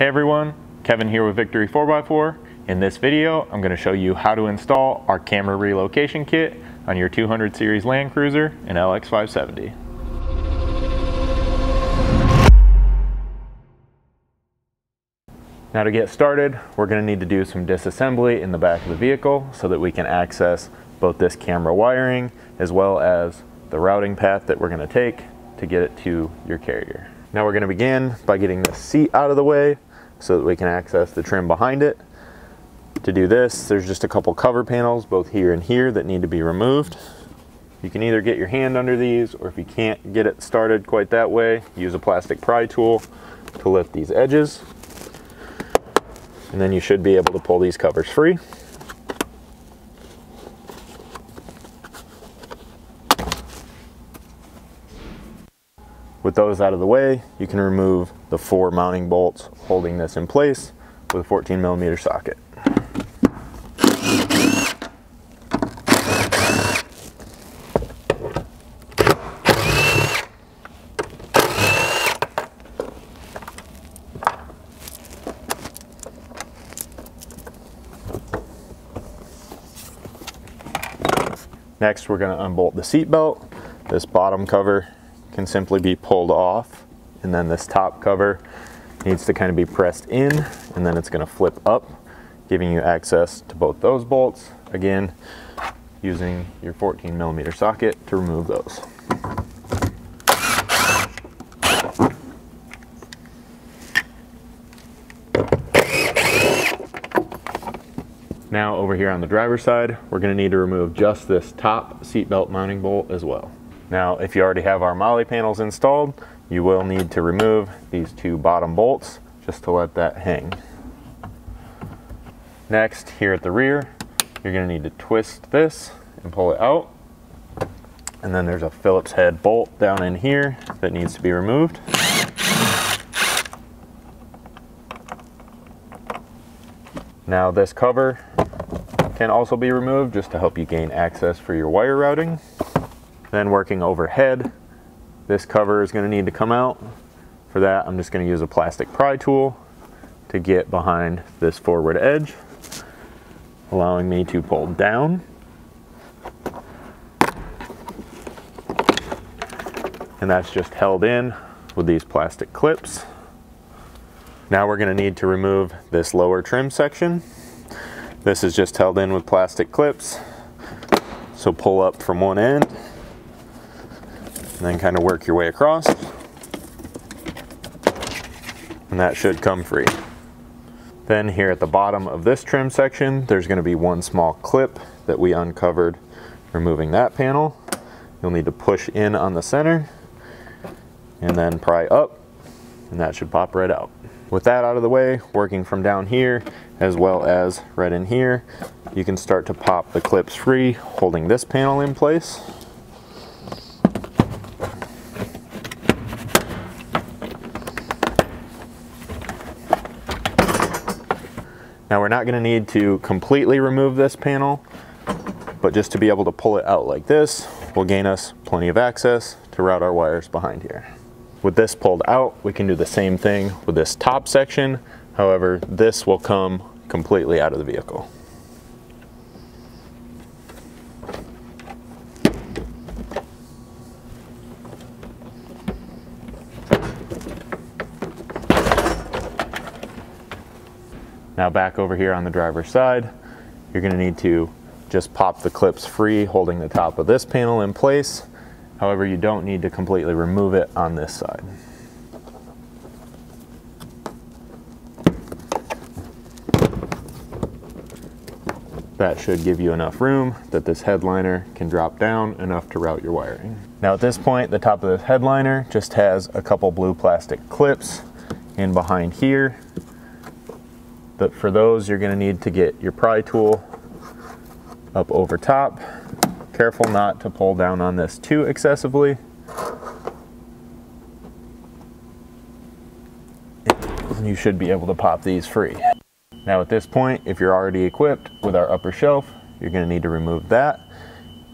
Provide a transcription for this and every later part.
Hey everyone, Kevin here with Victory 4x4. In this video, I'm going to show you how to install our camera relocation kit on your 200 series Land Cruiser and LX570. Now to get started, we're going to need to do some disassembly in the back of the vehicle so that we can access both this camera wiring as well as the routing path that we're going to take to get it to your carrier. Now we're going to begin by getting the seat out of the way so that we can access the trim behind it. To do this, there's just a couple cover panels both here and here that need to be removed. You can either get your hand under these or if you can't get it started quite that way, use a plastic pry tool to lift these edges. And then you should be able to pull these covers free. With those out of the way, you can remove the four mounting bolts holding this in place with a 14 millimeter socket. Next, we're going to unbolt the seat belt. This bottom cover can simply be pulled off and then this top cover needs to kind of be pressed in and then it's going to flip up giving you access to both those bolts again using your 14 millimeter socket to remove those. Now over here on the driver's side, we're gonna need to remove just this top seatbelt mounting bolt as well. Now, if you already have our MOLLE panels installed, you will need to remove these two bottom bolts just to let that hang. Next, here at the rear, you're gonna need to twist this and pull it out. And then there's a Phillips head bolt down in here that needs to be removed. Now this cover can also be removed just to help you gain access for your wire routing. Then working overhead, this cover is going to need to come out. For that, I'm just going to use a plastic pry tool to get behind this forward edge, allowing me to pull down. And that's just held in with these plastic clips. Now we're going to need to remove this lower trim section. This is just held in with plastic clips. So pull up from one end and then kind of work your way across. And that should come free. Then here at the bottom of this trim section, there's gonna be one small clip that we uncovered removing that panel. You'll need to push in on the center and then pry up and that should pop right out. With that out of the way, working from down here as well as right in here, you can start to pop the clips free, holding this panel in place. Now we're not gonna need to completely remove this panel, but just to be able to pull it out like this will gain us plenty of access to route our wires behind here. With this pulled out, we can do the same thing with this top section. However, this will come completely out of the vehicle. Now back over here on the driver's side, you're gonna need to just pop the clips free, holding the top of this panel in place However, you don't need to completely remove it on this side. That should give you enough room that this headliner can drop down enough to route your wiring. Now at this point, the top of this headliner just has a couple blue plastic clips in behind here. But for those, you're gonna need to get your pry tool up over top Careful not to pull down on this too excessively. And you should be able to pop these free. Now at this point, if you're already equipped with our upper shelf, you're gonna need to remove that.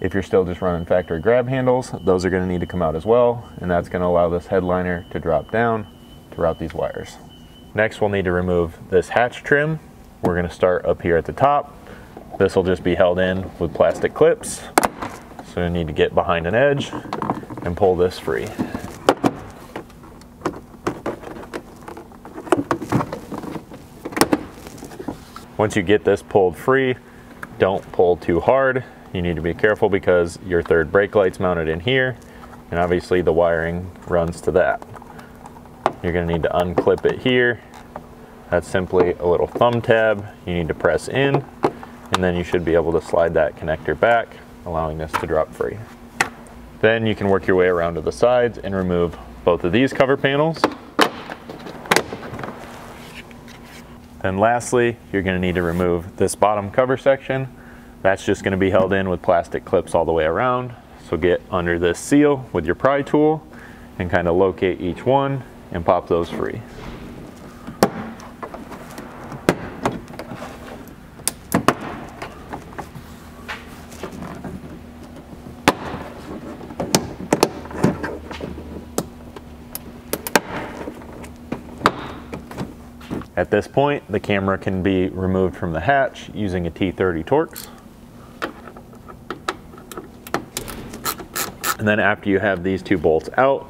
If you're still just running factory grab handles, those are gonna need to come out as well, and that's gonna allow this headliner to drop down to route these wires. Next, we'll need to remove this hatch trim. We're gonna start up here at the top. This will just be held in with plastic clips. So you need to get behind an edge and pull this free. Once you get this pulled free, don't pull too hard. You need to be careful because your third brake light's mounted in here and obviously the wiring runs to that. You're gonna need to unclip it here. That's simply a little thumb tab you need to press in and then you should be able to slide that connector back, allowing this to drop free. Then you can work your way around to the sides and remove both of these cover panels. Then lastly, you're gonna need to remove this bottom cover section. That's just gonna be held in with plastic clips all the way around. So get under this seal with your pry tool and kind of locate each one and pop those free. At this point, the camera can be removed from the hatch using a T30 Torx. And then after you have these two bolts out,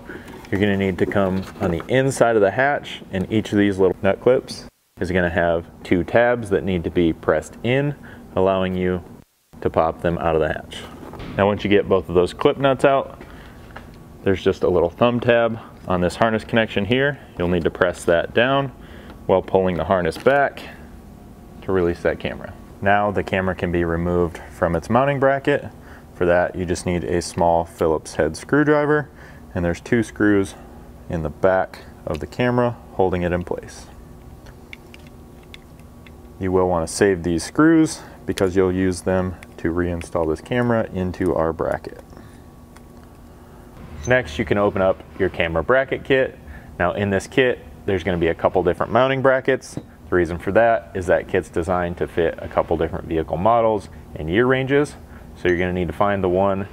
you're gonna need to come on the inside of the hatch and each of these little nut clips is gonna have two tabs that need to be pressed in, allowing you to pop them out of the hatch. Now once you get both of those clip nuts out, there's just a little thumb tab on this harness connection here. You'll need to press that down while pulling the harness back to release that camera. Now the camera can be removed from its mounting bracket for that, you just need a small Phillips head screwdriver, and there's two screws in the back of the camera holding it in place. You will want to save these screws because you'll use them to reinstall this camera into our bracket. Next, you can open up your camera bracket kit. Now in this kit, there's going to be a couple different mounting brackets. The reason for that is that kit's designed to fit a couple different vehicle models and year ranges. So you're going to need to find the one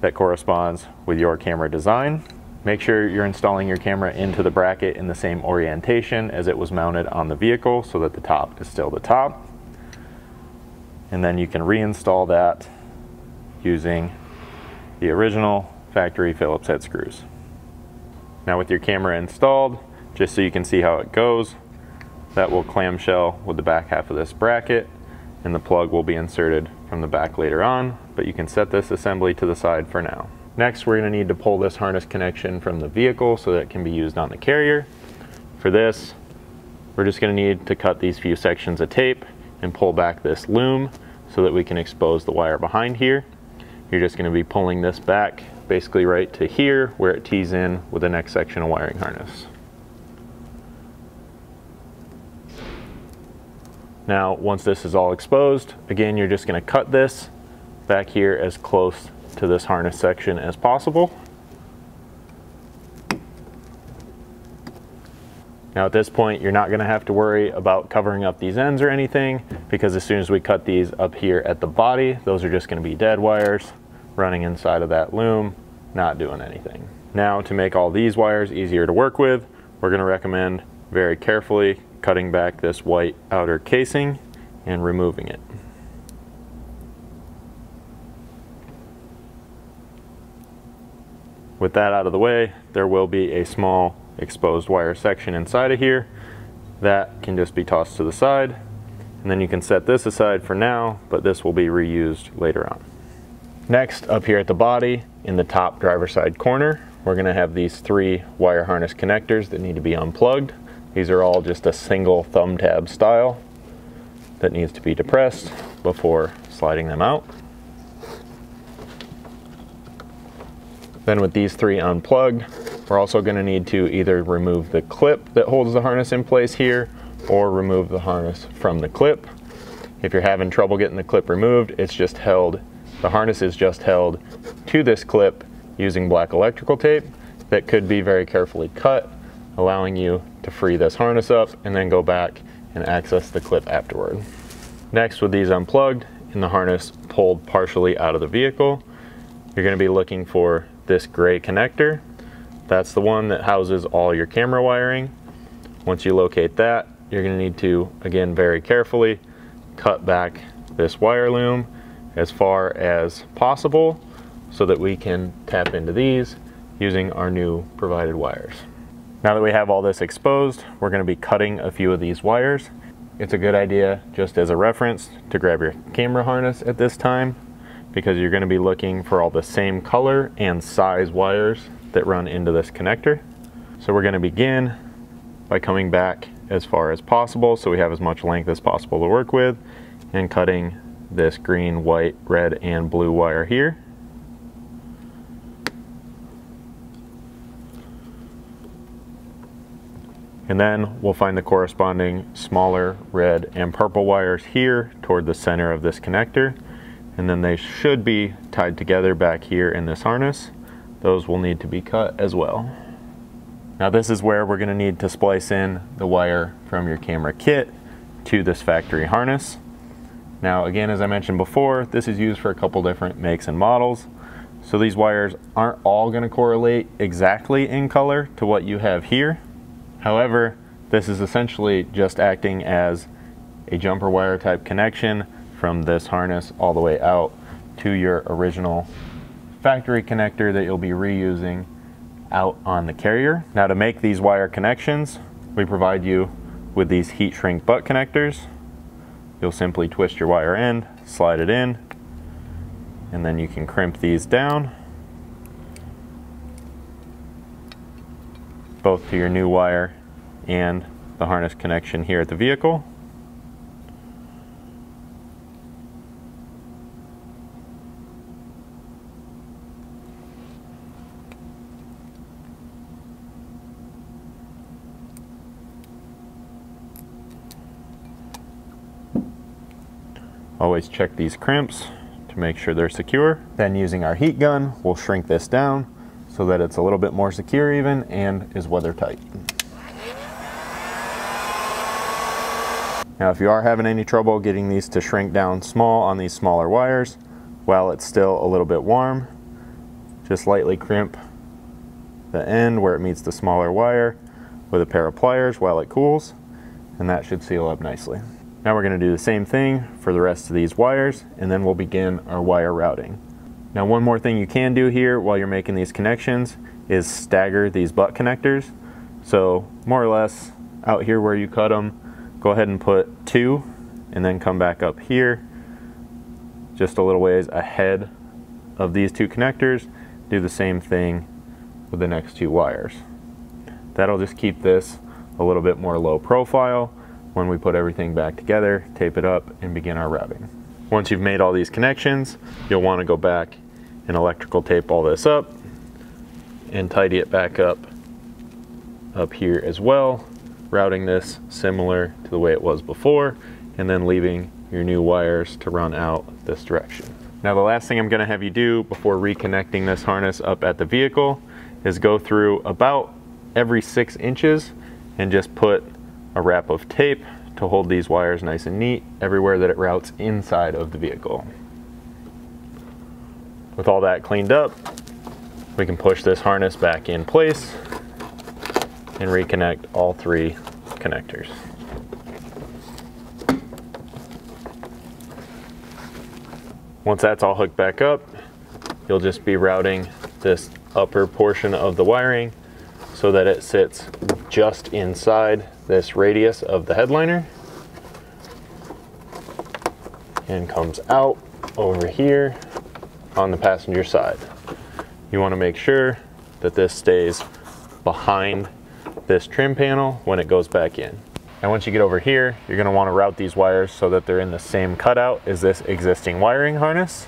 that corresponds with your camera design. Make sure you're installing your camera into the bracket in the same orientation as it was mounted on the vehicle so that the top is still the top. And then you can reinstall that using the original factory Phillips head screws. Now with your camera installed, just so you can see how it goes, that will clamshell with the back half of this bracket and the plug will be inserted from the back later on, but you can set this assembly to the side for now. Next, we're gonna to need to pull this harness connection from the vehicle so that it can be used on the carrier. For this, we're just gonna need to cut these few sections of tape and pull back this loom so that we can expose the wire behind here. You're just gonna be pulling this back basically right to here where it tees in with the next section of wiring harness. Now, once this is all exposed, again, you're just gonna cut this back here as close to this harness section as possible. Now at this point, you're not gonna have to worry about covering up these ends or anything because as soon as we cut these up here at the body, those are just gonna be dead wires running inside of that loom, not doing anything. Now to make all these wires easier to work with, we're gonna recommend very carefully cutting back this white outer casing and removing it. With that out of the way, there will be a small exposed wire section inside of here that can just be tossed to the side. And then you can set this aside for now, but this will be reused later on. Next, up here at the body, in the top driver side corner, we're gonna have these three wire harness connectors that need to be unplugged. These are all just a single thumb tab style that needs to be depressed before sliding them out. Then with these three unplugged, we're also going to need to either remove the clip that holds the harness in place here or remove the harness from the clip. If you're having trouble getting the clip removed, it's just held, the harness is just held to this clip using black electrical tape that could be very carefully cut allowing you to free this harness up and then go back and access the clip afterward. Next, with these unplugged and the harness pulled partially out of the vehicle, you're gonna be looking for this gray connector. That's the one that houses all your camera wiring. Once you locate that, you're gonna need to, again, very carefully cut back this wire loom as far as possible so that we can tap into these using our new provided wires. Now that we have all this exposed, we're gonna be cutting a few of these wires. It's a good idea, just as a reference, to grab your camera harness at this time because you're gonna be looking for all the same color and size wires that run into this connector. So we're gonna begin by coming back as far as possible so we have as much length as possible to work with and cutting this green, white, red, and blue wire here. And then we'll find the corresponding smaller red and purple wires here toward the center of this connector. And then they should be tied together back here in this harness. Those will need to be cut as well. Now this is where we're gonna need to splice in the wire from your camera kit to this factory harness. Now again, as I mentioned before, this is used for a couple different makes and models. So these wires aren't all gonna correlate exactly in color to what you have here. However, this is essentially just acting as a jumper wire type connection from this harness all the way out to your original factory connector that you'll be reusing out on the carrier. Now to make these wire connections, we provide you with these heat shrink butt connectors. You'll simply twist your wire end, slide it in, and then you can crimp these down both to your new wire and the harness connection here at the vehicle. Always check these crimps to make sure they're secure. Then using our heat gun, we'll shrink this down so that it's a little bit more secure even and is weather tight. Now if you are having any trouble getting these to shrink down small on these smaller wires, while it's still a little bit warm, just lightly crimp the end where it meets the smaller wire with a pair of pliers while it cools, and that should seal up nicely. Now we're gonna do the same thing for the rest of these wires, and then we'll begin our wire routing. Now one more thing you can do here while you're making these connections is stagger these butt connectors. So more or less out here where you cut them, go ahead and put two and then come back up here just a little ways ahead of these two connectors. Do the same thing with the next two wires. That'll just keep this a little bit more low profile when we put everything back together, tape it up, and begin our routing. Once you've made all these connections, you'll want to go back and electrical tape all this up and tidy it back up up here as well, routing this similar to the way it was before, and then leaving your new wires to run out this direction. Now the last thing I'm gonna have you do before reconnecting this harness up at the vehicle is go through about every six inches and just put a wrap of tape to hold these wires nice and neat everywhere that it routes inside of the vehicle. With all that cleaned up, we can push this harness back in place and reconnect all three connectors. Once that's all hooked back up, you'll just be routing this upper portion of the wiring so that it sits just inside this radius of the headliner and comes out over here on the passenger side. You want to make sure that this stays behind this trim panel when it goes back in. And once you get over here, you're going to want to route these wires so that they're in the same cutout as this existing wiring harness.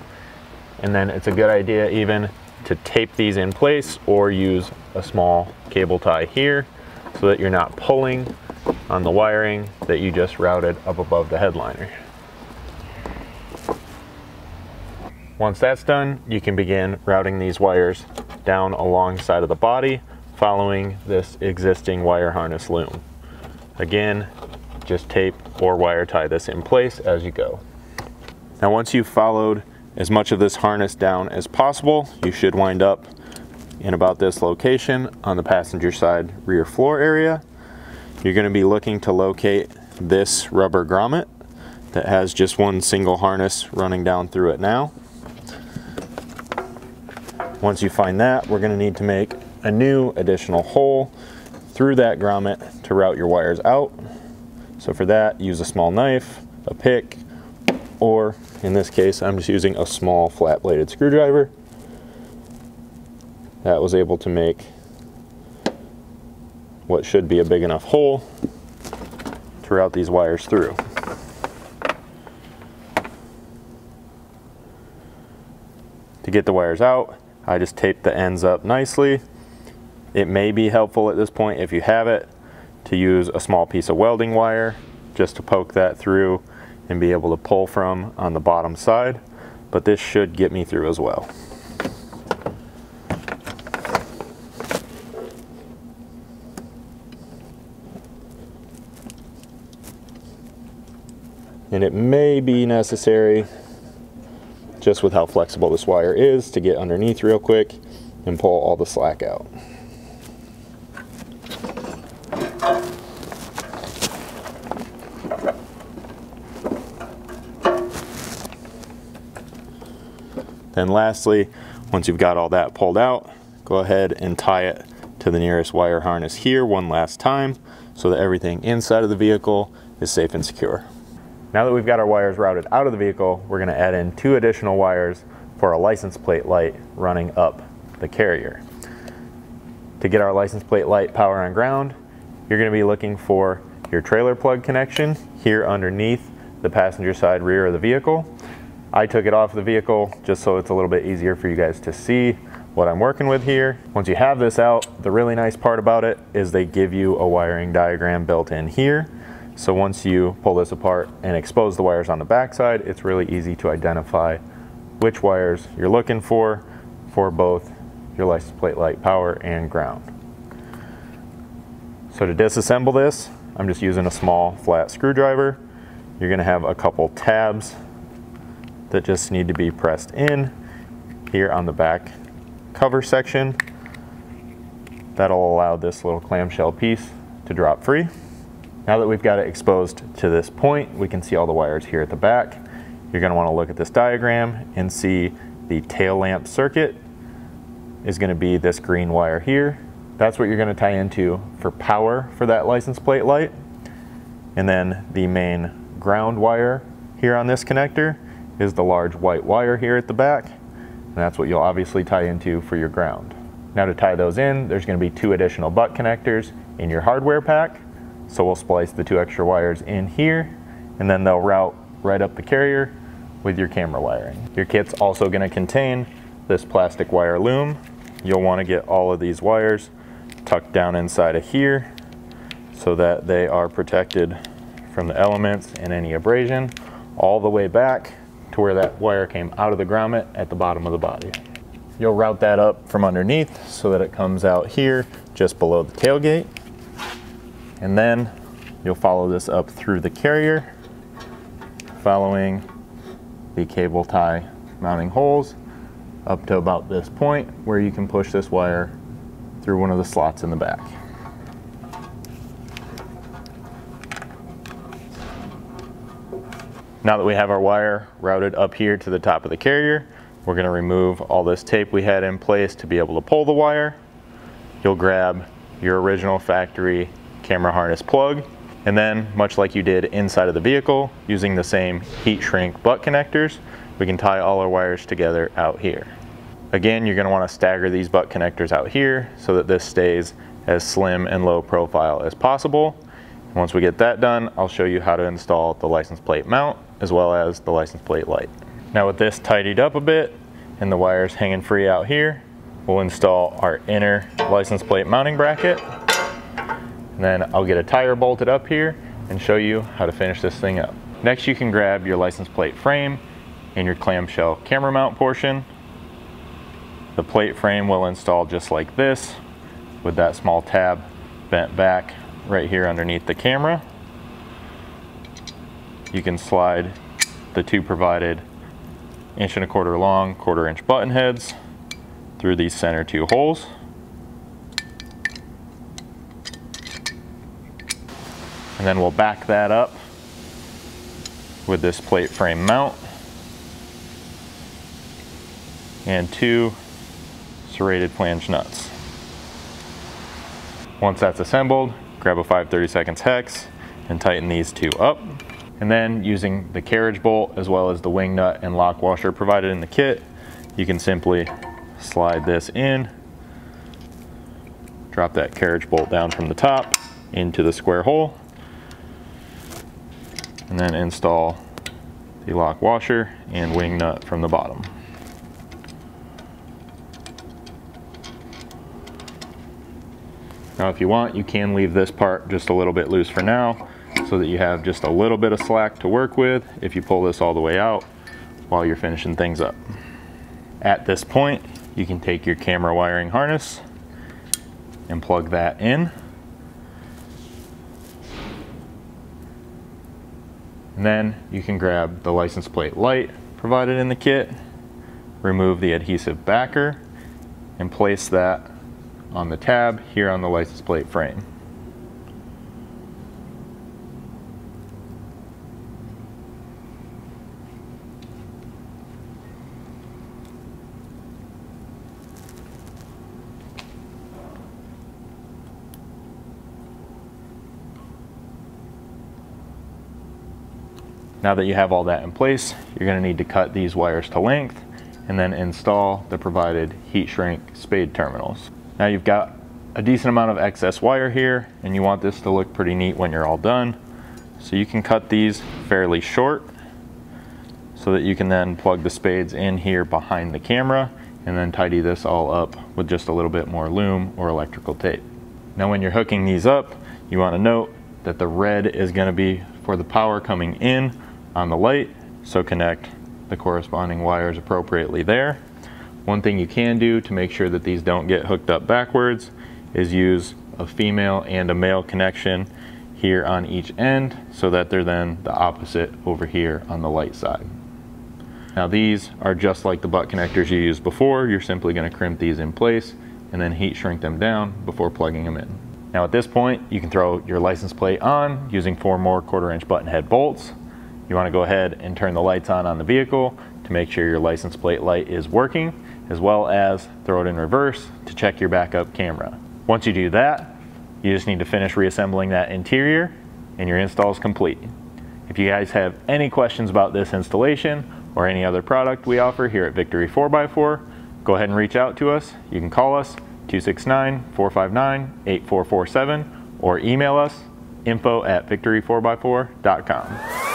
And then it's a good idea even to tape these in place or use a small cable tie here so that you're not pulling on the wiring that you just routed up above the headliner. Once that's done, you can begin routing these wires down alongside of the body following this existing wire harness loom. Again, just tape or wire tie this in place as you go. Now once you've followed as much of this harness down as possible, you should wind up in about this location on the passenger side rear floor area. You're going to be looking to locate this rubber grommet that has just one single harness running down through it now. Once you find that, we're going to need to make a new additional hole through that grommet to route your wires out. So for that, use a small knife, a pick, or in this case, I'm just using a small flat bladed screwdriver. That was able to make what should be a big enough hole to route these wires through. To get the wires out, I just tape the ends up nicely. It may be helpful at this point if you have it to use a small piece of welding wire just to poke that through and be able to pull from on the bottom side, but this should get me through as well. And it may be necessary, just with how flexible this wire is, to get underneath real quick and pull all the slack out. Then lastly, once you've got all that pulled out, go ahead and tie it to the nearest wire harness here one last time so that everything inside of the vehicle is safe and secure. Now that we've got our wires routed out of the vehicle, we're gonna add in two additional wires for a license plate light running up the carrier. To get our license plate light power on ground, you're gonna be looking for your trailer plug connection here underneath the passenger side rear of the vehicle. I took it off the vehicle just so it's a little bit easier for you guys to see what I'm working with here. Once you have this out, the really nice part about it is they give you a wiring diagram built in here. So once you pull this apart and expose the wires on the backside, it's really easy to identify which wires you're looking for for both your license plate light power and ground. So to disassemble this, I'm just using a small flat screwdriver. You're gonna have a couple tabs that just need to be pressed in here on the back cover section. That'll allow this little clamshell piece to drop free. Now that we've got it exposed to this point, we can see all the wires here at the back. You're gonna to wanna to look at this diagram and see the tail lamp circuit is gonna be this green wire here. That's what you're gonna tie into for power for that license plate light. And then the main ground wire here on this connector is the large white wire here at the back. And that's what you'll obviously tie into for your ground. Now to tie those in, there's gonna be two additional butt connectors in your hardware pack. So we'll splice the two extra wires in here and then they'll route right up the carrier with your camera wiring. Your kit's also gonna contain this plastic wire loom. You'll wanna get all of these wires tucked down inside of here so that they are protected from the elements and any abrasion all the way back to where that wire came out of the grommet at the bottom of the body. You'll route that up from underneath so that it comes out here just below the tailgate. And then you'll follow this up through the carrier, following the cable tie mounting holes up to about this point where you can push this wire through one of the slots in the back. Now that we have our wire routed up here to the top of the carrier, we're gonna remove all this tape we had in place to be able to pull the wire. You'll grab your original factory camera harness plug, and then much like you did inside of the vehicle, using the same heat shrink butt connectors, we can tie all our wires together out here. Again, you're gonna to want to stagger these butt connectors out here so that this stays as slim and low profile as possible. Once we get that done, I'll show you how to install the license plate mount as well as the license plate light. Now with this tidied up a bit and the wires hanging free out here, we'll install our inner license plate mounting bracket. And then I'll get a tire bolted up here and show you how to finish this thing up. Next you can grab your license plate frame and your clamshell camera mount portion. The plate frame will install just like this with that small tab bent back right here underneath the camera you can slide the two provided inch and a quarter long, quarter inch button heads through these center two holes. And then we'll back that up with this plate frame mount and two serrated flange nuts. Once that's assembled, grab a 5 32 hex and tighten these two up. And then using the carriage bolt as well as the wing nut and lock washer provided in the kit, you can simply slide this in, drop that carriage bolt down from the top into the square hole, and then install the lock washer and wing nut from the bottom. Now if you want, you can leave this part just a little bit loose for now so that you have just a little bit of slack to work with if you pull this all the way out while you're finishing things up. At this point, you can take your camera wiring harness and plug that in. And then you can grab the license plate light provided in the kit, remove the adhesive backer, and place that on the tab here on the license plate frame. Now that you have all that in place, you're gonna need to cut these wires to length and then install the provided heat shrink spade terminals. Now you've got a decent amount of excess wire here and you want this to look pretty neat when you're all done. So you can cut these fairly short so that you can then plug the spades in here behind the camera and then tidy this all up with just a little bit more loom or electrical tape. Now when you're hooking these up, you want to note that the red is going to be for the power coming in on the light, so connect the corresponding wires appropriately there. One thing you can do to make sure that these don't get hooked up backwards is use a female and a male connection here on each end so that they're then the opposite over here on the light side. Now these are just like the butt connectors you used before. You're simply gonna crimp these in place and then heat shrink them down before plugging them in. Now at this point, you can throw your license plate on using four more quarter inch button head bolts. You wanna go ahead and turn the lights on on the vehicle to make sure your license plate light is working as well as throw it in reverse to check your backup camera. Once you do that, you just need to finish reassembling that interior and your install is complete. If you guys have any questions about this installation or any other product we offer here at Victory 4x4, go ahead and reach out to us. You can call us 269-459-8447 or email us info at victory4x4.com.